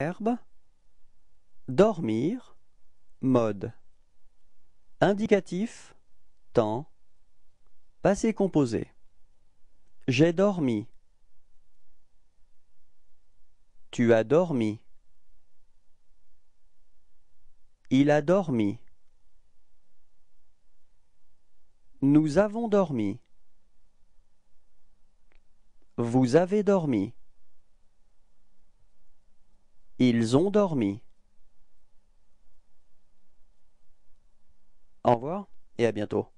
Verbe dormir mode. Indicatif temps passé composé. J'ai dormi. Tu as dormi. Il a dormi. Nous avons dormi. Vous avez dormi Ils ont dormi. Au revoir et à bientôt.